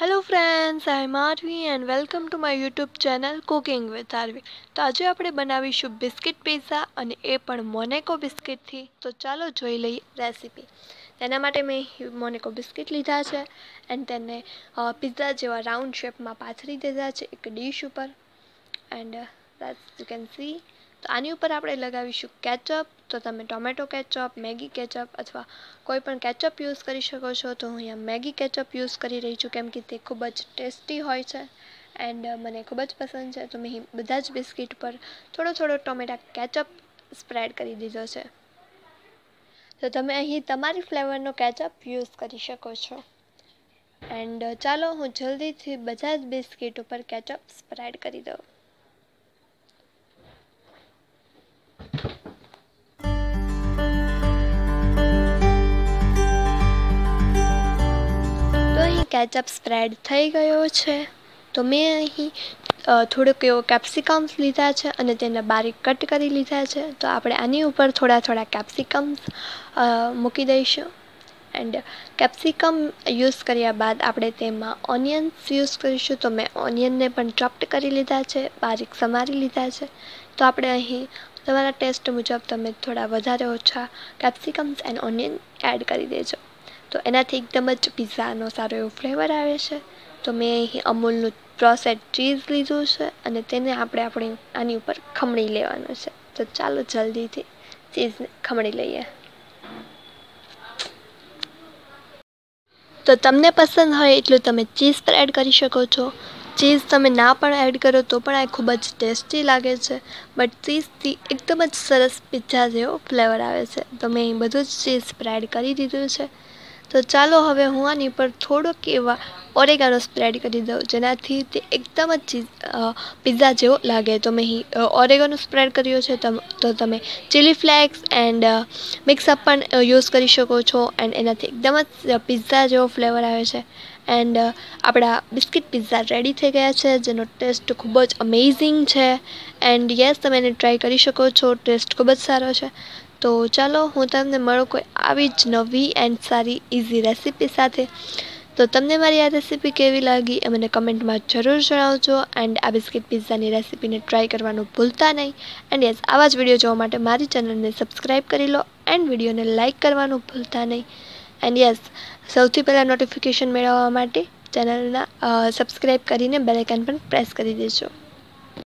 Hello friends I am and welcome to my YouTube channel cooking with Aarvi તો આજે આપણે બનાવીશું biscuit pizza અને એ પણ મોનેકો બિસ્કિટથી તો ચાલો જોઈ લઈએ રેસીપી. તેના માટે મેં મોનેકો બિસ્કિટ લીધા છે એન્ડ તેને પિઝા જેવા રાઉન્ડ શેપમાં પાથરી દીધા છે એક ડીશ ઉપર. And that's you can see તો આની ઉપર આપણે લગાવીશું કેચઅપ તો તમે ટોમેટો કેચઅપ મેગી કેચઅપ અથવા કોઈ પણ કેચઅપ યુઝ કરી શકો છો. તો હું અહીંયા મેગી કેચઅપ યુઝ કરી રહી છું, કેમ કે તે ખૂબ જ ટેસ્ટી હોય છે એન્ડ મને ખૂબ જ પસંદ છે. તો મેં બધા જ બિસ્કિટ પર થોડો થોડો ટોમેટા કેચઅપ સ્પ્રેડ કરી દીધો છે. તો તમે અહીં તમારી ફ્લેવરનો કેચઅપ યુઝ કરી શકો છો. એન્ડ ચાલો હું જલ્દીથી બધા જ બિસ્કિટ ઉપર કેચઅપ સ્પ્રેડ કરી દઉં. કેચઅપ સ્પ્રેડ થઈ ગયો છે, તો મેં અહીં થોડુંક એવો કેપ્સિકમ્સ લીધા છે અને તેને બારીક કટ કરી લીધા છે. તો આપણે આની ઉપર થોડા થોડા કેપ્સિકમ્સ મૂકી દઈશું. એન્ડ કેપ્સિકમ યુઝ કર્યા બાદ આપણે તેમાં ઓનિયન્સ યુઝ કરીશું. તો મેં ઓનિયનને પણ ચોપ્ટ કરી લીધા છે, બારીક સમારી લીધા છે. તો આપણે અહીં, તમારા ટેસ્ટ મુજબ તમે થોડા વધારે ઓછા કેપ્સિકમ્સ એન્ડ ઓનિયન એડ કરી દેજો. તો એનાથી એકદમ જ પિઝાનો સારો એવો ફ્લેવર આવે છે. તો મેં અહીં અમૂલનું પ્રોસેડ ચીઝ લીધું છે અને તેને આપણે આપણી આની ઉપર ખમણી લેવાનું છે. તો ચાલો જલ્દીથી ચીઝને ખમણી લઈએ. તો તમને પસંદ હોય એટલું તમે ચીઝ પર એડ કરી શકો છો. ચીઝ તમે ના પણ એડ કરો તો પણ આ ખૂબ જ ટેસ્ટી લાગે છે. બટ ચીઝથી એકદમ જ સરસ પિઝા જેવો ફ્લેવર આવે છે. તો મેં અહીં બધું જ ચીઝ સ્પ્રેડ કરી દીધું છે. તો ચાલો હવે હું આની પર થોડોક એવા ઓરેગાનો સ્પ્રેડ કરી દઉં, જેનાથી તે એકદમ જ પિઝા જેવો લાગે. તો મેં ઓરેગાનો સ્પ્રેડ કર્યો છે તો તમે chilli flakes and mix up પણ યુઝ કરી શકો છો. એન્ડ એનાથી એકદમ જ પિઝા જેવો ફ્લેવર આવે છે. એન્ડ આપણા બિસ્કિટ પિઝા રેડી થઈ ગયા છે, જેનો ટેસ્ટ ખૂબ જ અમેઝિંગ છે. એન્ડ યસ તમે એને ટ્રાય કરી શકો છો ટેસ્ટ ખૂબ જ સારો છે. તો ચાલો, હું તમને મળું કોઈ આવી જ નવી એન્ડ સારી ઇઝી રેસીપી સાથે. તો તમને મારી આ રેસીપી કેવી લાગી એ મને કમેન્ટમાં જરૂર જણાવજો. એન્ડ આ બિસ્કિટ પિઝાની રેસીપીને ટ્રાય કરવાનું ભૂલતા નહીં. એન્ડ યસ આવા જ વીડિયો જોવા માટે મારી ચેનલને સબસ્ક્રાઈબ કરી લો. એન્ડ વિડીયોને લાઇક કરવાનું ભૂલતા નહીં. એન્ડ યસ સૌથી પહેલાં નોટિફિકેશન મેળવવા માટે ચેનલના સબસ્ક્રાઈબ કરીને બેલાઇકન પણ પ્રેસ કરી દેજો.